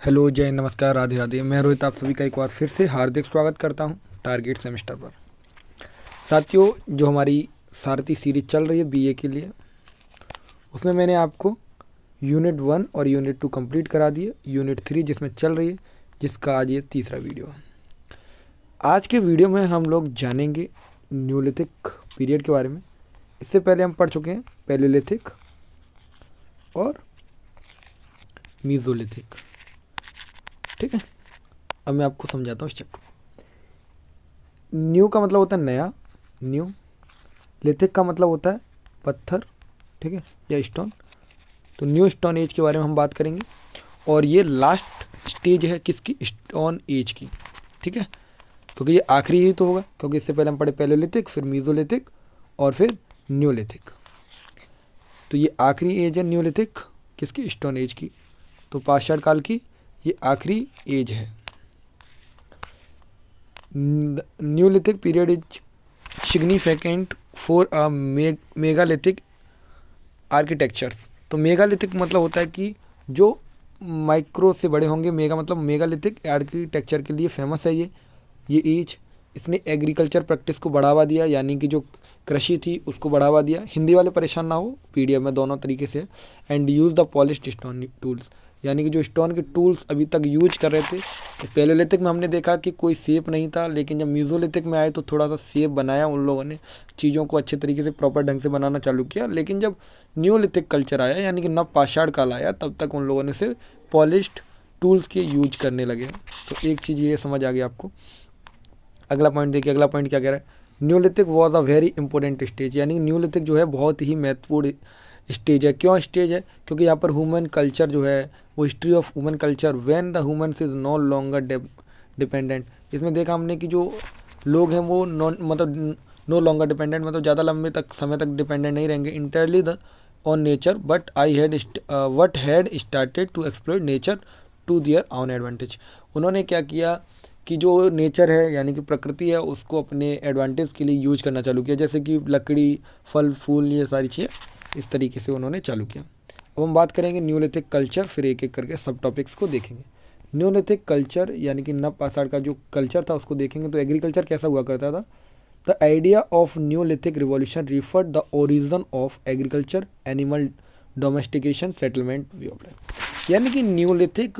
Hello, जय नमस्कार, राधे राधे। मैं रोहित, आप सभी का एक बार फिर से हार्दिक स्वागत करता हूँ टारगेट सेमेस्टर पर। साथियों, जो हमारी सारथी सीरीज़ चल रही है बीए के लिए, उसमें मैंने आपको यूनिट वन और यूनिट टू कंप्लीट करा दिए, यूनिट थ्री जिसमें चल रही है, जिसका आज ये तीसरा वीडियो है। आज के वीडियो में हम लोग जानेंगे न्यूलिथिक पीरियड के बारे में। इससे पहले हम पढ़ चुके हैं पेलोलिथिक और मीजोलिथिक ठीक है? अब मैं आपको समझाता हूँ चैप्टर न्यू का मतलब होता है नया, न्यू। लिथिक का मतलब होता है पत्थर, ठीक है? या स्टोन। तो न्यू स्टोन एज के बारे में हम बात करेंगे। और ये लास्ट स्टेज है किसकी? स्टोन एज की, ठीक है? क्योंकि ये आखिरी ही तो होगा, क्योंकि इससे पहले हम पढ़े पेलोलिथिक फिर मीजोलिथिक और फिर न्यूलिथिक तो ये आखिरी एज है न्यूलिथिक किसकी? स्टोन एज की। तो पाषाण काल की ये आखिरी एज है। Neolithic period is significant for a megalithic architectures तो मेगालिथिक मतलब होता है कि जो माइक्रो से बड़े होंगे मेगा मतलब मेगालिथिक आर्किटेक्चर के लिए फ़ेमस है ये। ये एज इसने एग्रीकल्चर प्रैक्टिस को बढ़ावा दिया, यानी कि जो कृषि थी उसको बढ़ावा दिया। हिंदी वाले परेशान ना हो पीडीएफ में दोनों तरीके से। And use the polish stone tools यानी कि जो स्टोन के टूल्स अभी तक यूज़ कर रहे थे तो पेलोलिथिक में हमने देखा कि कोई सेप नहीं था, लेकिन जब म्यूजोलिथिक में आए तो थोड़ा सा सेप बनाया उन लोगों ने, चीज़ों को अच्छे तरीके से प्रॉपर ढंग से बनाना चालू किया। लेकिन जब न्यूलिथिक कल्चर आया, यानी कि नव पाषाण काल आया, तब तक उन लोगों ने से पॉलिश्ड टूल्स के यूज़ करने लगे तो एक चीज़ ये समझ आ गई आपको। अगला पॉइंट देखिए, अगला पॉइंट क्या कह रहा है? Neolithic was a very important stage यानी न्यूलिथिक जो है बहुत ही महत्वपूर्ण स्टेज है। क्यों स्टेज है? क्योंकि यहाँ पर ह्यूमन कल्चर जो है, वो history of human culture when the humans is no longer dependent इसमें देखा हमने कि जो लोग हैं, वो नॉन मतलब नो लॉन्गर डिपेंडेंट मतलब ज़्यादा लंबे तक, समय तक डिपेंडेंट नहीं रहेंगे। Entirely the on nature but I had what had started to explore nature to their own advantage उन्होंने क्या किया कि जो नेचर है, यानी कि प्रकृति है, उसको अपने एडवांटेज के लिए यूज़ करना चालू किया। जैसे कि लकड़ी, फल, फूल, ये सारी चीज़ें। इस तरीके से उन्होंने चालू किया। अब हम बात करेंगे न्यूलिथिक कल्चर, फिर एक एक करके सब टॉपिक्स को देखेंगे। न्यूलिथिक कल्चर यानी कि नव पाषाण का जो कल्चर था उसको देखेंगे। तो एग्रीकल्चर कैसा हुआ करता था? The idea of Neolithic revolution referred the origin of agriculture animal domestication settlement way of life यानी कि न्यूलिथिक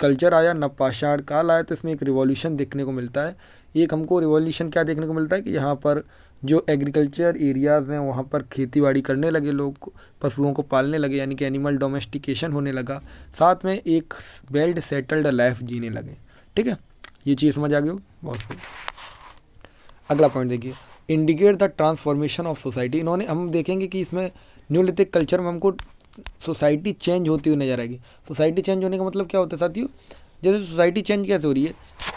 कल्चर आया नवपाषाण काल आया तो इसमें एक रिवॉल्यूशन देखने को मिलता है। एक हमको रिवॉल्यूशन क्या देखने को मिलता है कि यहाँ पर जो एग्रीकल्चर एरियाज़ हैं, वहाँ पर खेती बाड़ी करने लगे लोग, पशुओं को पालने लगे, यानी कि एनिमल डोमेस्टिकेशन होने लगा। साथ में एक वेल्ड सेटल्ड लाइफ जीने लगे। ठीक है? ये चीज़ समझ आ गई हो? बहुत सही। अगला पॉइंट देखिए। Indicate the transformation of society इन्होंने, हम देखेंगे कि इसमें न्यूलिथिक कल्चर में हमको सोसाइटी चेंज होती हुई नज़र आएगी। सोसाइटी चेंज होने का मतलब क्या होता है साथियों? जैसे सोसाइटी चेंज कैसे हो रही है?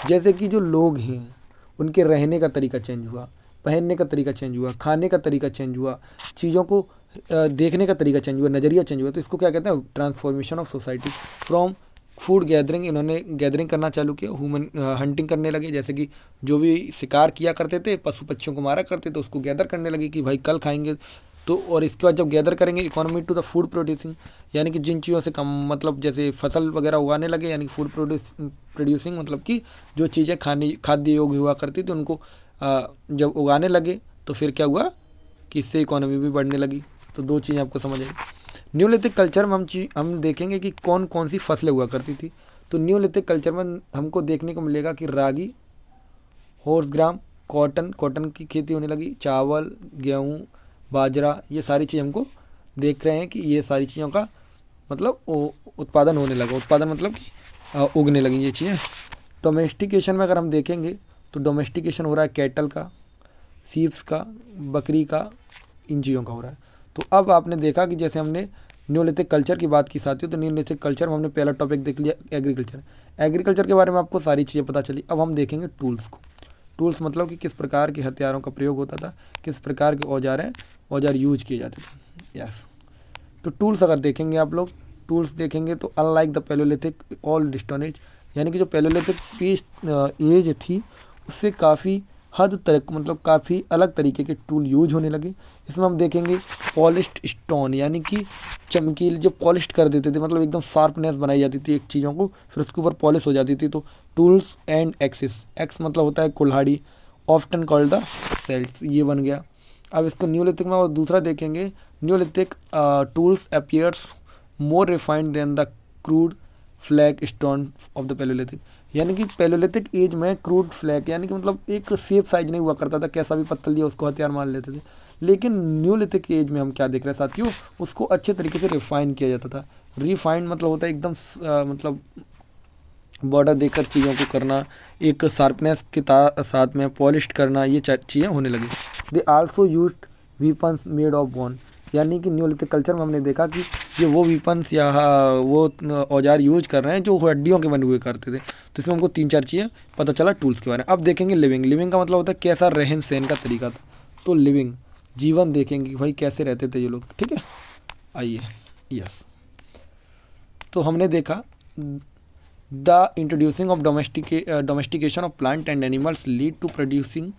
जैसे कि जो लोग हैं, उनके रहने का तरीका चेंज हुआ। पहनने का तरीका चेंज हुआ, खाने का तरीका चेंज हुआ, चीज़ों को देखने का तरीका चेंज हुआ, नज़रिया चेंज हुआ तो इसको क्या कहते हैं? Transformation of society from food gathering इन्होंने गैदरिंग करना चालू किया ह्यूमन हंटिंग करने लगे, जैसे कि जो भी शिकार किया करते थे, पशु पक्षियों को मारा करते थे, उसको गैदर करने लगे कि भाई कल खाएँगे तो और इसके बाद जब गैदर करेंगे economy to the food producing यानी कि जिन चीज़ों से कम मतलब जैसे फ़सल वगैरह उगाने लगे, यानी कि फ़ूड प्रोड्यूस प्रोड्यूसिंग मतलब कि जो चीज़ें खाने, खाद्य योग्य हुआ करती थी, उनको जब उगाने लगे तो फिर क्या हुआ कि इससे इकोनॉमी भी बढ़ने लगी। तो दो चीज़ें आपको समझ आई। न्यूलिथिक कल्चर में हम हम देखेंगे कि कौन कौन सी फ़सलें हुआ करती थी। तो न्यूलिथिक कल्चर में हमको देखने को मिलेगा कि ragi horse gram cotton cotton की खेती होने लगी, चावल, गेहूँ, बाजरा, ये सारी चीज़ हमको देख रहे हैं कि ये सारी चीज़ों का मतलब उत्पादन होने लगा। उत्पादन मतलब कि उगने लगी ये चीज़ें। डोमेस्टिकेशन में अगर हम देखेंगे तो डोमेस्टिकेशन हो रहा है कैटल का सीप्स का, बकरी का, इन चीज़ों का हो रहा है। तो अब आपने देखा कि जैसे हमने न्यूलिथिक कल्चर की बात की साथी तो न्यूलिथिक कल्चर में हमने पहला टॉपिक देख लिया एग्रीकल्चर एग्रीकल्चर के बारे में आपको सारी चीज़ें पता चली। अब हम देखेंगे टूल्स को। टूल्स मतलब कि किस प्रकार के हथियारों का प्रयोग होता था, किस प्रकार के औज़ार हैं, औज़ार यूज़ किए जाते थे। यस तो टूल्स अगर देखेंगे आप लोग टूल्स देखेंगे तो unlike the paleolithic all the stone age यानी कि जो पेलोलिथिक की एज थी उससे काफ़ी हद तक मतलब काफ़ी अलग तरीके के टूल यूज़ होने लगे। इसमें हम देखेंगे पॉलिश्ड स्टोन यानी कि चमकील, जो पॉलिश कर देते थे मतलब एकदम शार्पनेस बनाई जाती थी एक चीज़ों को, फिर उसके ऊपर पॉलिश हो जाती थी। तो टूल्स एंड एक्सिस एक्स मतलब होता है कुल्हाड़ी ऑफ्टन कॉल्ड द सेल्स ये बन गया। अब इसको न्यूलिथिक में और दूसरा देखेंगे। Neolithic tools appears more refined than the crude flag stone of the Paleolithic यानी कि पेलोलिथिक एज में क्रूड फ्लैग, यानी कि मतलब एक सेफ़ साइज़ नहीं हुआ करता था, कैसा भी पत्थर लिया उसको हथियार मान लेते थे। लेकिन न्यूलिथिक एज में हम क्या देख रहे हैं साथियों, उसको अच्छे तरीके से रिफाइन किया जाता था। रिफाइंड मतलब होता है एकदम मतलब बॉर्डर देकर चीज़ों को करना, एक शार्पनेस के साथ में पॉलिश करना, ये चीज़ें होने लगी। They also use weapons made of bone यानी कि न्यूलिथिक कल्चर में हमने देखा कि ये वो वीपन्स या वो औज़ार यूज़ कर रहे हैं जो हड्डियों के बने हुए करते थे। तो इसमें हमको तीन चार चीज़ें पता चला टूल्स के बारे में। अब देखेंगे लिविंग लिविंग का मतलब होता है कैसा रहन सहन का तरीका था। तो लिविंग जीवन देखेंगे कि भाई कैसे रहते थे ये लोग। ठीक है? आइए। यस तो हमने देखा, the introducing of domestic domestication of plant and animals lead to producing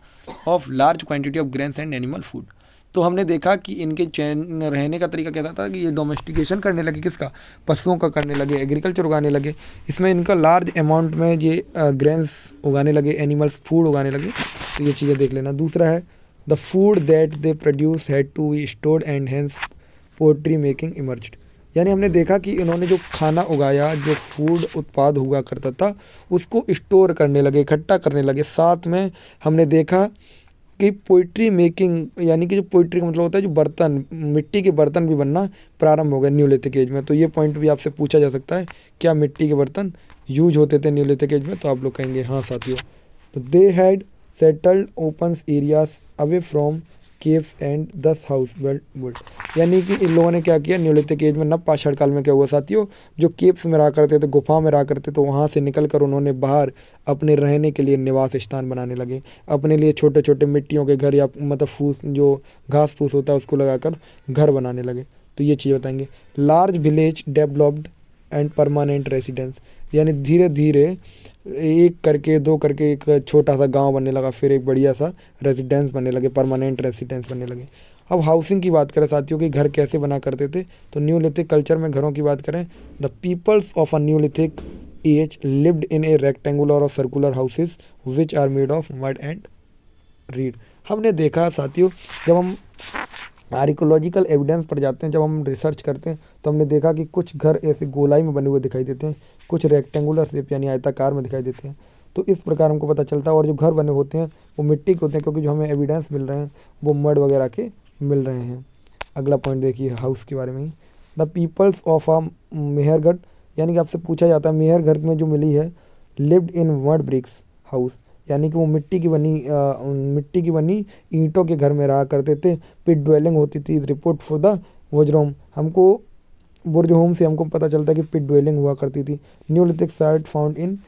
of large quantity of grains and animal food. तो हमने देखा कि इनके चैन रहने का तरीका कैसा था कि ये डोमेस्टिकेशन करने लगे किसका? पशुओं का करने लगे एग्रीकल्चर उगाने लगे। इसमें इनका लार्ज अमाउंट में ये ग्रेन्स उगाने लगे एनिमल्स फ़ूड उगाने लगे। तो ये चीज़ें देख लेना। दूसरा है the food that they produce had to be stored and hence poultry making emerge यानी हमने देखा कि इन्होंने जो खाना उगाया, जो फ़ूड उत्पाद हुआ करता था, उसको स्टोर करने लगे, इकट्ठा करने लगे। साथ में हमने देखा कि पोइट्री मेकिंग यानी कि जो पोइट्री का मतलब होता है जो बर्तन, मिट्टी के बर्तन भी बनना प्रारंभ हो गए न्यूलिथिक एज में। तो ये पॉइंट भी आपसे पूछा जा सकता है, क्या मिट्टी के बर्तन यूज़ होते थे न्यूलिथिक एज में? तो आप लोग कहेंगे हाँ साथियों। तो they had settled open areas away from caves and thus house build यानी कि इन लोगों ने क्या किया? न्यूलिथिक एज में नव पाषाण काल में क्या हुआ साथियों? जो केव्स में रहा करते थे गुफा में रहा करते तो वहाँ से निकल कर उन्होंने बाहर अपने रहने के लिए निवास स्थान बनाने लगे। अपने लिए छोटे छोटे मिट्टियों के घर या मतलब फूस, जो घास फूस होता है, उसको लगाकर घर बनाने लगे। तो ये चीज़ बताएँगे। Large village developed and permanent residence. यानी धीरे धीरे एक करके, दो करके एक छोटा सा गाँव बनने लगा, फिर एक बढ़िया सा रेजिडेंस बनने लगे परमानेंट रेजिडेंस बनने लगे। अब हाउसिंग की बात करें, साथियों कि घर कैसे बना करते थे? तो न्यूलिथिक कल्चर में घरों की बात करें the peoples of a Neolithic age lived in a rectangular और circular houses which are made of mud and reed हमने देखा, साथियों, जब हम आर्कोलॉजिकल एविडेंस पर जाते हैं। जब हम रिसर्च करते हैं तो हमने देखा कि कुछ घर ऐसे गोलाई में बने हुए दिखाई देते हैं, कुछ रेक्टेंगुलर शेप यानी आयताकार में दिखाई देते हैं। तो इस प्रकार हमको पता चलता है, और जो घर बने होते हैं, वो मिट्टी के होते हैं, क्योंकि जो हमें एविडेंस मिल रहे हैं, वो मड वगैरह के मिल रहे हैं। अगला पॉइंट देखिए हाउस के बारे में। The peoples of a Mehrgarh यानी कि आपसे पूछा जाता है मेहरगढ़ में जो मिली है lived in mud bricks house यानी कि वो मिट्टी की बनी आ, मिट्टी की बनी ईंटों के घर में रहा करते थे। पिट ड्वेलिंग होती थी रिपोर्ट फॉर द वज्रोम हमको बुर्ज होम से हमको पता चलता है कि पिट ड्वेलिंग हुआ करती थी। Neolithic site found in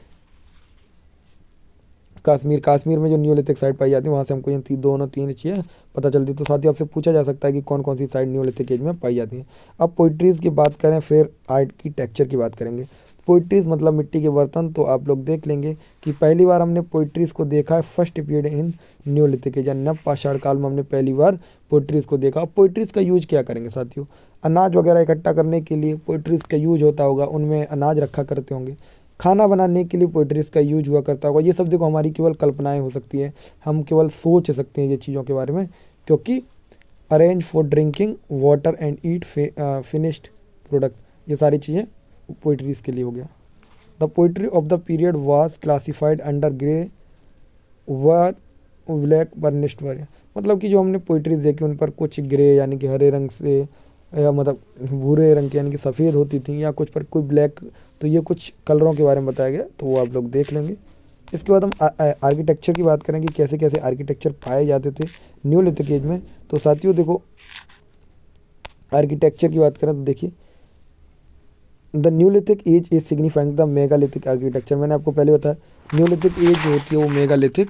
Kashmir Kashmir में जो न्यूलिथिक साइट पाई जाती है वहाँ से हमको ये दोनों तीन चीज़ें पता चलती तो साथ ही आपसे पूछा जा सकता है कि कौन कौन सी साइड न्यूलिथिक एज में पाई जाती है। अब पोइट्रीज़ की बात करें फिर आर्ट की टेक्चर की बात करेंगे। पोइट्रीज मतलब मिट्टी के बर्तन तो आप लोग देख लेंगे कि पहली बार हमने पोइट्रीज को देखा है फ़र्स्ट पीरियड इन न्यूलिथिक या नव पाषाण काल में हमने पहली बार पोइट्रीज को देखा। पोइट्रीज का यूज़ क्या करेंगे साथियों? अनाज वगैरह इकट्ठा करने के लिए पोइट्रीज का यूज़ होता होगा, उनमें अनाज रखा करते होंगे। खाना बनाने के लिए पोइट्रीज का यूज़ हुआ करता होगा। ये सब देखो, हमारी केवल कल्पनाएँ हो सकती है। हम केवल सोच सकते हैं ये चीज़ों के बारे में, क्योंकि arrange for drinking water and eat finished product ये सारी चीज़ें पोइट्रीज के लिए हो गया। The pottery of the period was classified under grey ware black burnished ware मतलब कि जो हमने पोइट्रीज देखी, उन पर कुछ ग्रे यानी कि हरे रंग से, या मतलब भूरे रंग की यानी कि सफ़ेद होती थी, या कुछ पर कोई ब्लैक तो ये कुछ कलरों के बारे में बताया गया तो वो आप लोग देख लेंगे। इसके बाद हम आर्किटेक्चर की बात करेंगे, कैसे कैसे आर्किटेक्चर पाए जाते थे न्यू लिथिक एज में। तो साथियों देखो आर्किटेक्चर की बात करें तो देखिए the Neolithic age is signifying the megalithic architecture मैंने आपको पहले बताया न्यूलिथिक एज जो होती है वो मेगालिथिक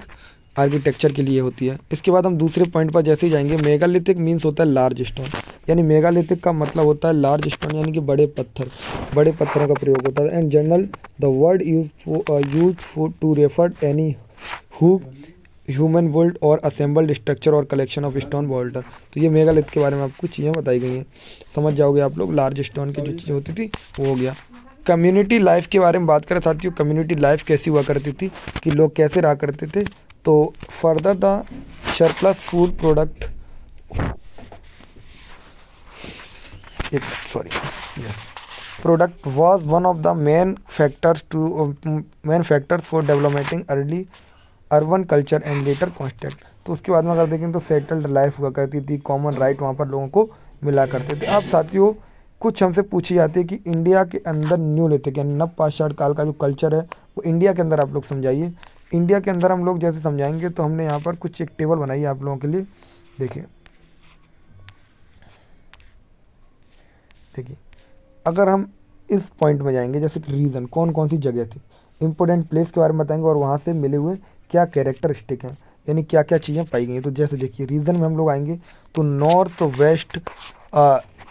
आर्किटेक्चर के लिए होती है। इसके बाद हम दूसरे पॉइंट पर जैसे ही जाएँगे मेगालिथिक मीन्स होता है लार्ज स्टोन यानी मेगालिथिक का मतलब होता है लार्ज स्टोन यानी कि बड़े पत्थर। बड़े पत्थरों का प्रयोग होता है। And general the word use use to refer any who human built or assembled structure or collection of stone boulder तो ये मेगालिथ के बारे में आपको चीज़ें बताई गई हैं। समझ जाओगे आप लोग लार्ज स्टोन की जो चीज़ें होती थी, वो हो गया। कम्युनिटी लाइफ के बारे में बात करें साथियों कम्युनिटी लाइफ कैसी हुआ करती थी, कि लोग कैसे रहा करते थे। तो फर्दर द फ़ूड प्रोडक्ट एक sorry product was one of the main factors to main factors for developing early urban culture and later contact तो उसके बाद में अगर देखें तो सेटल्ड लाइफ हुआ करती थी, कॉमन राइट वहाँ पर लोगों को मिला करते थे। अब साथियों, कुछ हमसे पूछी जाती है कि इंडिया के अंदर न्यू लेते हैं नव पाषाण काल का जो कल्चर है, वो इंडिया के अंदर आप लोग समझाइए। इंडिया के अंदर हम लोग जैसे समझाएँगे तो हमने यहाँ पर कुछ एक टेबल बनाई है आप लोगों के लिए। देखिए। देखिए, अगर हम इस पॉइंट में जाएँगे, जैसे कि रीज़न कौन कौन सी जगह थी? इंपॉर्टेंट प्लेस के बारे में बताएँगे और वहाँ से मिले हुए क्या कैरेक्टरिस्टिक हैं, यानी क्या क्या चीज़ें पाई गई हैं। तो जैसे देखिए रीजन में हम लोग आएँगे तो north west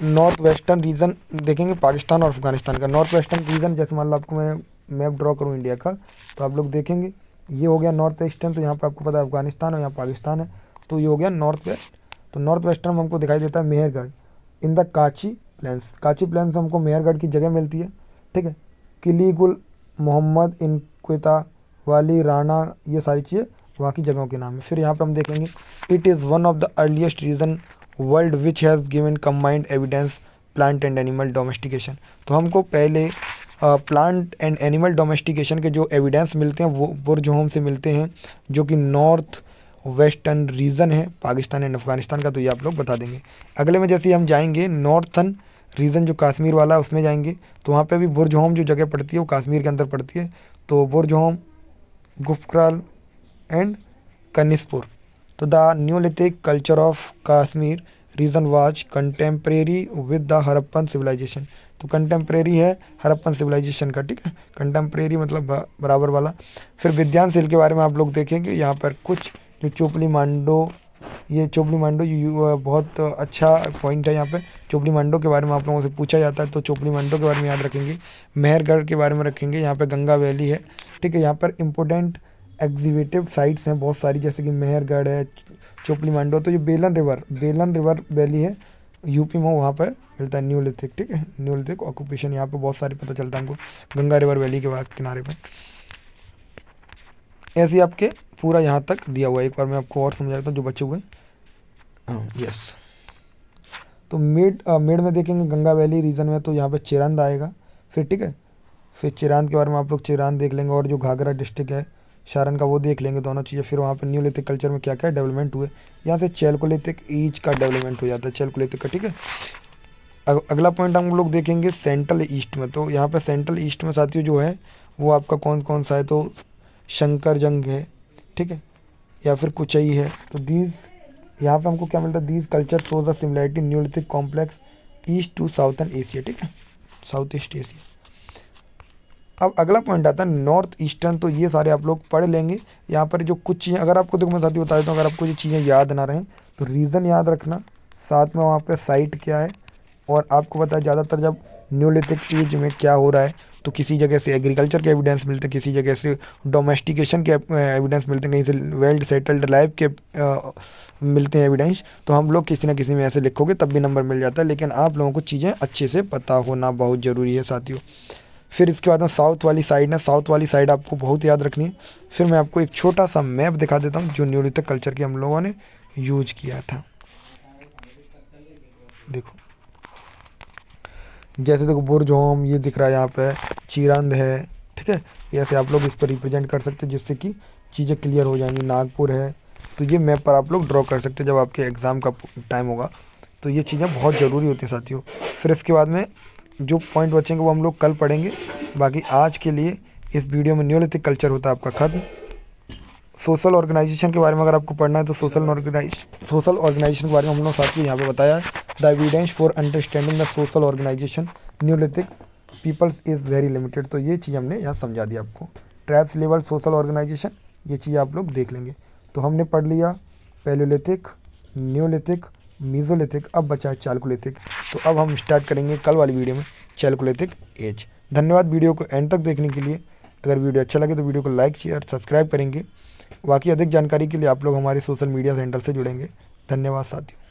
north western region देखेंगे, पाकिस्तान और अफ़गानिस्तान का। नॉर्थ वेस्टर्न रीजन जैसे मान लो आपको मैं मैप ड्रॉ करूँ इंडिया का तो आप लोग देखेंगे, ये हो गया नॉर्थ ईस्टर्न तो यहाँ पर आपको पता है अफ़गानिस्तान और यहाँ पाकिस्तान है। तो ये हो गया नॉर्थ वेस्ट तो नॉर्थ वेस्टर्न में हमको दिखाई देता है Mehrgarh in the Kachi plains Kachi plains हमको मेहरगढ़ की जगह मिलती है, ठीक है? किली गुल मोहम्मद इनक्विता वाली राना ये सारी चीज़ें वहाँ की जगहों के नाम है। फिर यहाँ पर हम देखेंगे it is one of the earliest region world which has given combined evidence plant and animal domestication तो हमको पहले प्लांट एंड एनिमल डोमेस्टिकेशन के जो एविडेंस मिलते हैं, वो बुरजोहम से मिलते हैं, जो कि नॉर्थ वेस्टर्न रीजन है, पाकिस्तान एंड अफ़गानिस्तान का तो ये आप लोग बता देंगे। अगले में जैसे हम जाएँगे नॉर्थन रीजन जो कश्मीर वाला है उसमें जाएँगे तो वहाँ पे भी बुरजोहम जो जगह पड़ती है, वो कश्मीर के अंदर पड़ती है। तो बुरजोहम गुफक्राल एंड कनिसपुर तो the Neolithic culture of Kashmir region was contemporary with the Harappan civilisation. तो कंटेम्प्रेरी है हरप्पन सिविलाइजेशन का, ठीक है? कंटेम्प्रेरी मतलब बराबर वाला। फिर विद्यान सेल के बारे में आप लोग देखेंगे, यहाँ पर कुछ जो चोपली मांडो ये चोपड़ी मांडो बहुत अच्छा पॉइंट है यहाँ पे। चोपड़ी मांडो के बारे में आप लोगों से पूछा जाता है तो चोपड़ी मांडो के बारे में याद रखेंगे। मेहरगढ़ के बारे में रखेंगे, यहाँ पे गंगा वैली है। ठीक है, यहाँ पर इम्पोर्टेंट एग्जीबिटिव साइट्स हैं बहुत सारी, जैसे कि मेहरगढ़ है चोपड़ी मांडो तो ये बेलन रिवर बेलन रिवर वैली है। यूपी में वहाँ पर मिलता है न्यूलिथिक ठीक है? न्यूलिथिक ऑक्यूपेशन यहाँ पर बहुत सारे पता चलता है हमको, गंगा रिवर वैली के किनारे पे। ऐसे आपके पूरा यहाँ तक दिया हुआ है। एक बार मैं आपको और समझा देता हूँ, जो बचे हुए हाँ। यस तो मेड मेड में देखेंगे गंगा वैली रीजन में तो यहाँ पे चिरांद आएगा। फिर ठीक है? फिर चिरांद के बारे में आप लोग चिरांद देख लेंगे और जो घाघरा डिस्ट्रिक्ट है शारन का वो देख लेंगे दोनों चीज़ें। फिर वहाँ पर न्यूलिथिक कल्चर में क्या क्या डेवलपमेंट हुए। यहाँ से चैलकोलिथिक ईच का डेवलपमेंट हो जाता है चैलकोलिथिक का, ठीक है? अगला पॉइंट हम लोग देखेंगे सेंट्रल ईस्ट में। तो यहाँ पर सेंट्रल ईस्ट में साथियों जो है, वो आपका कौन कौन सा है? तो शंकर जंग है, ठीक है? या फिर कुचई है। तो दीज यहाँ पे हमको क्या मिलता है? These culture shows the similarity Neolithic complex east to southern Asia ठीक है? साउथ ईस्ट एशिया अब अगला पॉइंट आता है नॉर्थ ईस्टर्न तो ये सारे आप लोग पढ़ लेंगे। यहाँ पर जो कुछ चीज़ें, अगर आपको देखो, मैं साथी बता देता हूँ, अगर आपको ये चीज़ें याद ना रहें तो रीज़न याद रखना। साथ में वहाँ पर साइट क्या है? और आपको पता है, ज़्यादातर जब न्यूलिथिक एज में क्या हो रहा है तो किसी जगह से एग्रीकल्चर के एविडेंस मिलते हैं किसी जगह से डोमेस्टिकेशन के एविडेंस मिलते हैं कहीं से वेल्ड सेटल्ड लाइफ के आ, मिलते हैं एविडेंस तो हम लोग किसी ना किसी में ऐसे लिखोगे तब भी नंबर मिल जाता है लेकिन आप लोगों को चीज़ें अच्छे से पता होना बहुत ज़रूरी है साथियों। फिर इसके बाद साउथ वाली साइड है साउथ वाली साइड आपको बहुत याद रखनी है। फिर मैं आपको एक छोटा सा मैप दिखा देता हूँ जो न्यूलिथिक कल्चर के हम लोगों ने यूज़ किया था। देखो। जैसे देखो बुर्ज होम ये दिख रहा है यहाँ पे, चीरंद है, ठीक है? ऐसे आप लोग इसको पर रिप्रेजेंट कर सकते हैं, जिससे कि चीज़ें क्लियर हो जाएँगी। नागपुर है तो ये मैप पर आप लोग ड्रॉ कर सकते हैं जब आपके एग्ज़ाम का टाइम होगा। तो ये चीज़ें बहुत ज़रूरी होती हैं साथियों। फिर इसके बाद में जो पॉइंट बचेंगे वो हम लोग कल पढ़ेंगे। बाकी आज के लिए इस वीडियो में न्यूलिथिक कल्चर होता है आपका खत्म। सोशल ऑर्गेनाइजेशन के बारे में अगर आपको पढ़ना है तो सोशल ऑर्गेनाइज सोशल ऑर्गेनाइजेशन के बारे में हम लोग साथियों यहाँ पर बताया है। The evidence for understanding the social organisation Neolithic peoples is very limited तो ये चीज़ हमने यहाँ समझा दिया आपको। ट्रैप्स लेवल सोशल ऑर्गेनाइजेशन ये चीज़ आप लोग देख लेंगे। तो हमने पढ़ लिया पेलोलिथिक न्यूलिथिक मीजोलिथिक अब बचा है चालकुलिथिक तो अब हम स्टार्ट करेंगे कल वाली वीडियो में चालकुलिथिक एज धन्यवाद वीडियो को एंड तक देखने के लिए। अगर वीडियो अच्छा लगे तो वीडियो को लाइक शेयर सब्सक्राइब करेंगे। बाकी अधिक जानकारी के लिए आप लोग हमारे सोशल मीडिया हैंडल से जुड़ेंगे। धन्यवाद साथियों।